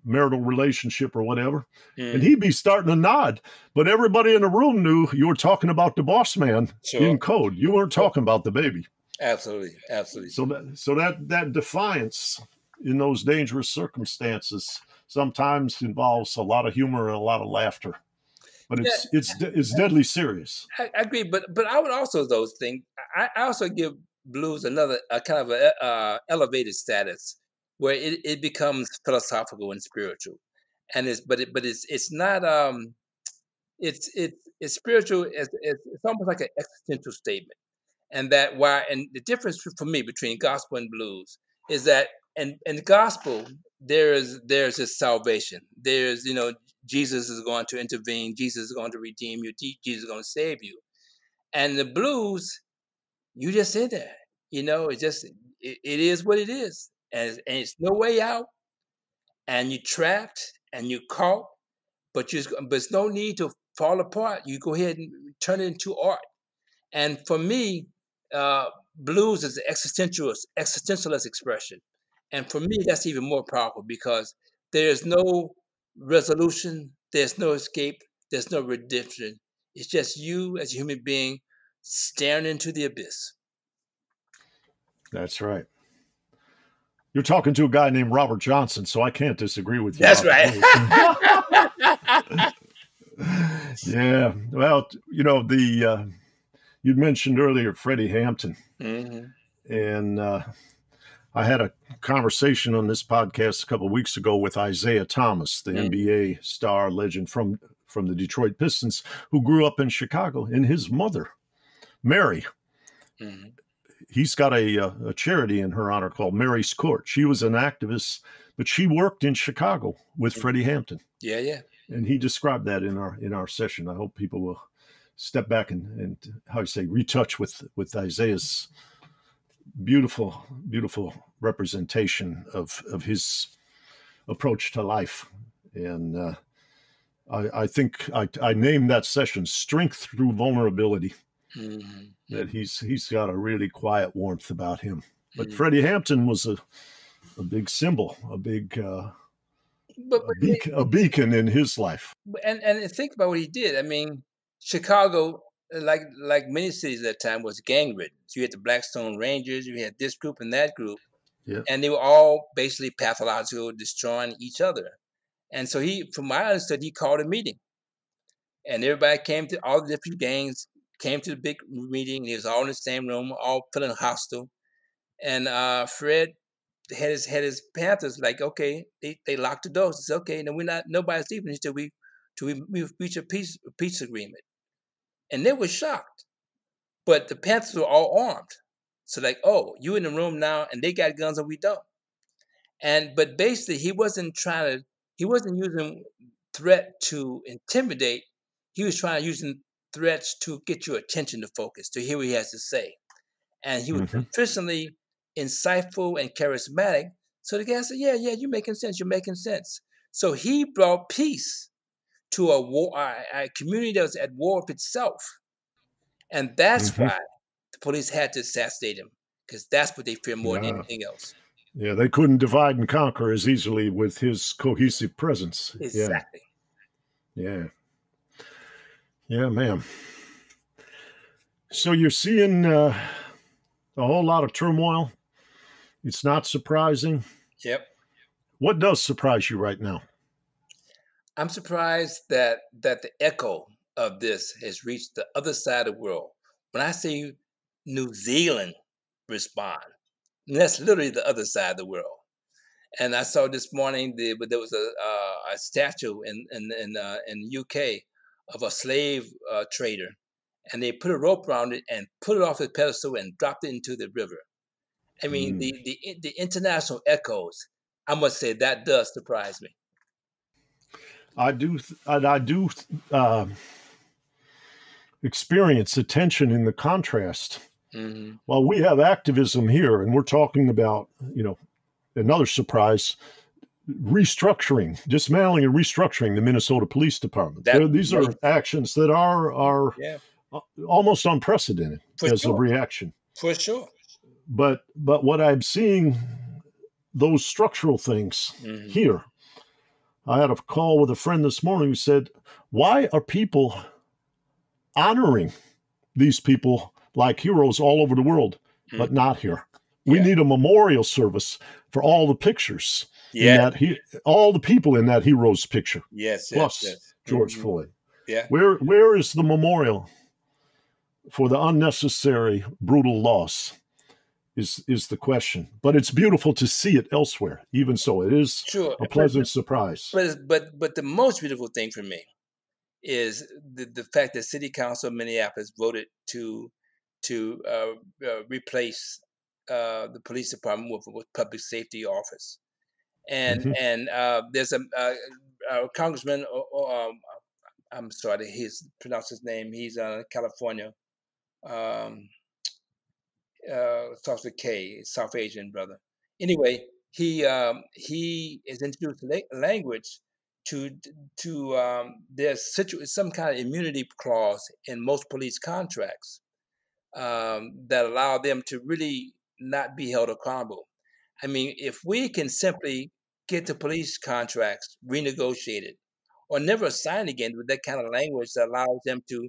marital relationship or whatever mm. and he'd be starting to nod. But everybody in the room knew you were talking about the boss man sure. in code. You weren't talking about the baby. Absolutely. Absolutely. So that so that that defiance in those dangerous circumstances sometimes involves a lot of humor and a lot of laughter. But it's yeah. it's it's deadly serious. I, I, agree. But but i would also those think I, I also give blues another a kind of a uh, elevated status where it, it becomes philosophical and spiritual and it's but it but it's it's not um it's it's it's spiritual it's, it's, it's almost like an existential statement and that why and the difference for me between gospel and blues is that in the gospel there is there's a salvation. There's you know Jesus is going to intervene. Jesus is going to redeem you. Jesus is going to save you. And the blues, you just in there. You know, it just it, it is what it is, and, and it's no way out. And you're trapped and you're caught, but you but there's no need to fall apart. You go ahead and turn it into art. And for me, uh, blues is an existentialist, existentialist expression. And for me, that's even more powerful because there's no resolution, there's no escape, there's no redemption. It's just you as a human being staring into the abyss. That's right. You're talking to a guy named Robert Johnson, so I can't disagree with you. That's right. yeah. Well, you know, the uh, you'd mentioned earlier Freddie Hampton. Mm-hmm. And uh, I had a conversation on this podcast a couple of weeks ago with Isiah Thomas, the mm. NBA star legend from from the Detroit Pistons, who grew up in Chicago. And his mother, Mary, mm-hmm. he's got a, uh, a charity in her honor called Mary's Court. She was an activist, but she worked in Chicago with mm. Freddie Hampton. Yeah, yeah. And he described that in our in our session. I hope people will step back and, and how you say retouch with with Isiah's beautiful, beautiful representation of of his approach to life, and uh, I, I think I, I named that session "Strength Through Vulnerability." Mm-hmm. That he's he's got a really quiet warmth about him. But mm-hmm. Freddie Hampton was a a big symbol, a big uh, but, but a, beacon, a beacon in his life. And and think about what he did. I mean, Chicago like like many cities at that time was gang ridden. So you had the Blackstone Rangers, you had this group and that group, yeah. and they were all basically pathological, destroying each other. And so he, from my understanding, he called a meeting, and everybody came to all the different gangs came to the big meeting. They was all in the same room, all feeling hostile. And uh, Fred had his had his Panthers like, okay, they, they locked the doors. He said, okay, no, we're not nobody's leaving until we till we, we reach a peace a peace agreement and they were shocked. But the Panthers were all armed. So like, oh, you in the room now, and they got guns and we don't. And but basically, he wasn't trying to. He wasn't using threat to intimidate. He was trying to using threats to get your attention to focus, to hear what he has to say. And he was mm-hmm. sufficiently insightful and charismatic. So the guy said, Yeah, yeah, you're making sense. You're making sense. So he brought peace to a war, a, a community that was at war with itself, and that's mm-hmm. why the police had to assassinate him because that's what they fear more yeah. than anything else. Yeah, they couldn't divide and conquer as easily with his cohesive presence. Exactly. Yeah. Yeah, yeah ma'am. So you're seeing uh, a whole lot of turmoil. It's not surprising. Yep. What does surprise you right now? I'm surprised that that the echo of this has reached the other side of the world. When I see New Zealand respond, that's literally the other side of the world. And I saw this morning the, there was a, uh, a statue in in in, uh, in UK of a slave uh, trader, and they put a rope around it and put it off the pedestal and dropped it into the river. I mean, mm. the, the the international echoes. I must say that does surprise me. I do, I do uh, experience the tension in the contrast. Mm-hmm. While we have activism here, and we're talking about, you know, another surprise restructuring, dismantling and restructuring the Minnesota Police Department. That, these are actions that are are yeah. almost unprecedented For as sure. a reaction. For sure. But but what I'm seeing, those structural things mm-hmm. here I had a call with a friend this morning who said, Why are people honoring these people like heroes all over the world, mm. but not here? We yeah. need a memorial service for all the pictures. Yeah. that he, all the people in that hero's picture. Yes. Plus yes, yes. George mm-hmm. Floyd. Yeah. Where where is the memorial for the unnecessary brutal loss? is is the question. But it's beautiful to see it elsewhere. Even so, it is sure. a pleasant but, surprise. But but but the most beautiful thing for me is the, the fact that City Council of Minneapolis voted to to uh, uh, replace uh, the police department with, with public safety office, and Mhm. and uh, there's a, a, a congressman. uh, uh, Um, I'm sorry, he's pronounced his name. He's uh, California. Um, uh, starts with K, South Asian brother. Anyway, he um, he has introduced la- language to to um, there's situ- some kind of immunity clause in most police contracts um, that allow them to really not be held accountable. I mean, if we can simply get the police contracts renegotiated or never signed again with that kind of language that allows them to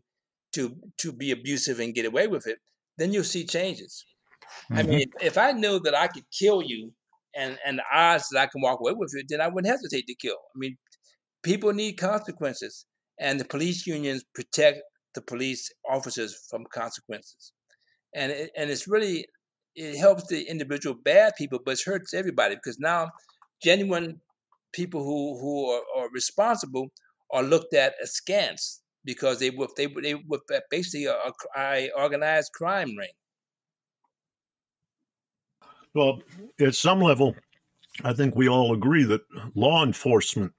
to to be abusive and get away with it, then you'll see changes. I Mhm. mean, if I knew that I could kill you and and the odds that I can walk away with it, then I wouldn't hesitate to kill. I mean, people need consequences, and the police unions protect the police officers from consequences. And it, and it's really it helps the individual bad people, but it hurts everybody because now genuine people who who are, are responsible are looked at askance because they were they they were basically a, a, a organized crime ring. Well, at some level, I think we all agree that law enforcement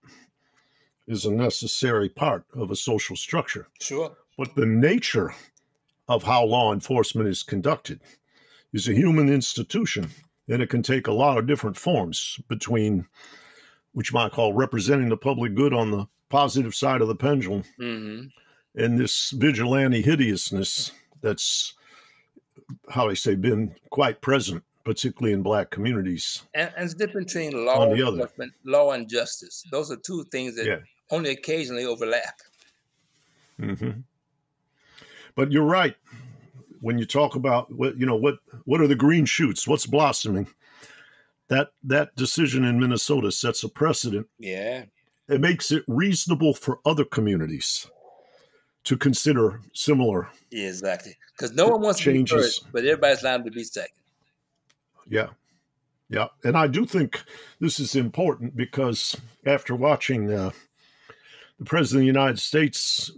is a necessary part of a social structure. Sure. But the nature of how law enforcement is conducted is a human institution, and it can take a lot of different forms between, which you might call representing the public good on the positive side of the pendulum, hmm and this vigilante hideousness that's, how I say, been quite present, particularly in black communities. And, and it's different between law On the other. enforcement, law and justice. Those are two things that Yeah. only occasionally overlap. hmm But you're right when you talk about what you know what what are the green shoots? What's blossoming? That that decision in Minnesota sets a precedent. Yeah. It makes it reasonable for other communities to consider similar. Yeah, Exactly. Because no one wants to be changes. first, but everybody's allowed to be second. Yeah, yeah, and I do think this is important because after watching uh, the president of the United States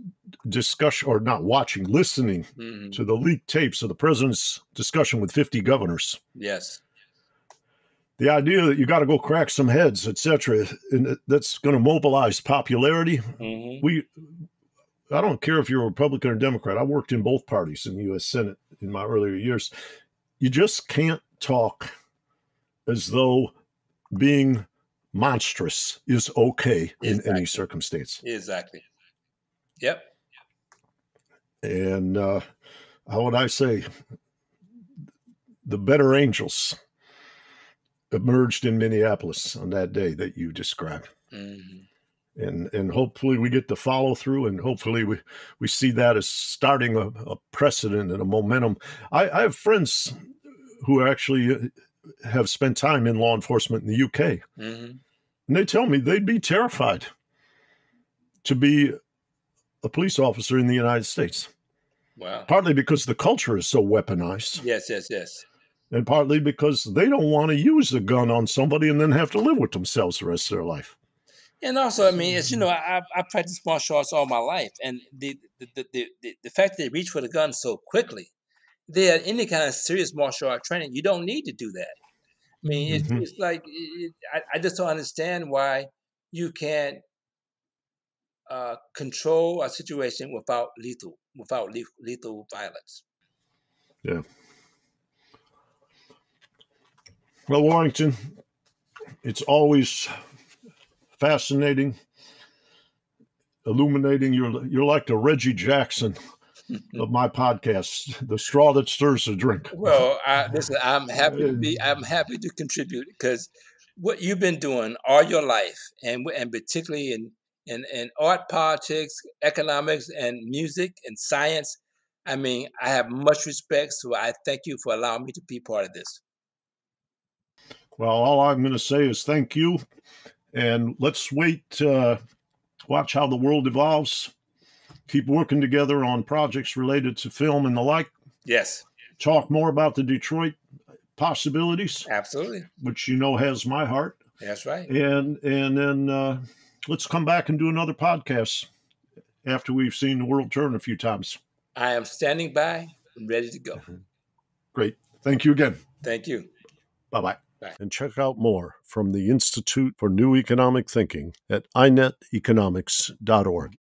discussion, or not watching, listening hmm to the leaked tapes of the president's discussion with 50 governors. Yes. The idea that you got to go crack some heads, etc., and that's going to mobilize popularity. hmm We, I don't care if you're a Republican or Democrat. I worked in both parties in the U.S. Senate in my earlier years. You just can't talk as though being monstrous is okay in Exactly. any circumstance. Exactly. Yep. And uh, how would I say? The better angels emerged in Minneapolis on that day that you described. hmm And, and hopefully we get to follow through and hopefully we, we see that as starting a, a precedent and a momentum. I, I have friends who actually uh, have spent time in law enforcement in the UK hmm and they tell me they'd be terrified to be a police officer in the United States. Wow. partly because the culture is so weaponized, Yes, yes, yes. and partly because they don't want to use a gun on somebody and then have to live with themselves the rest of their life. And also, I mean, it's you know, I I practiced martial arts all my life, and the the the the, the, the fact that they reach for the gun so quickly, they had any kind of serious martial art training. You don't need to do that. I mean, it's, Mhm. it's like it, I, I just don't understand why you can't uh, control a situation without lethal without le- lethal violence. Yeah. Well, Warrington, it's always fascinating, illuminating. You're you're like the Reggie Jackson of my podcast, the straw that stirs the drink. Well, I, listen, I'm happy to be. I'm happy to contribute because what you've been doing all your life, and and particularly in in, in art, politics, economics, and music and science. I mean, I have much respect, so I thank you for allowing me to be part of this. Well, all I'm going to say is thank you, and let's wait. Uh, watch how the world evolves. Keep working together on projects related to film and the like. Yes, Talk more about the Detroit possibilities, absolutely. which you know has my heart. That's right. and and then uh, let's come back and do another podcast after we've seen the world turn a few times. I am standing by and ready to go. Great. Thank you again. Thank you. Bye bye. Bye. And check out more from the Institute for New Economic Thinking at ineteconomics.org.